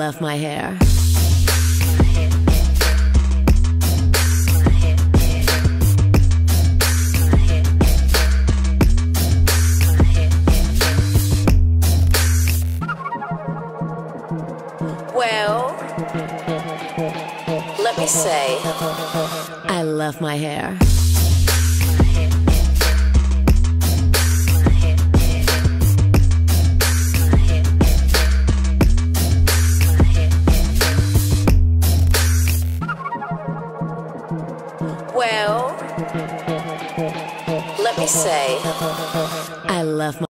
love my hair. Well, let me say, I love my hair. Well, let me say, I love my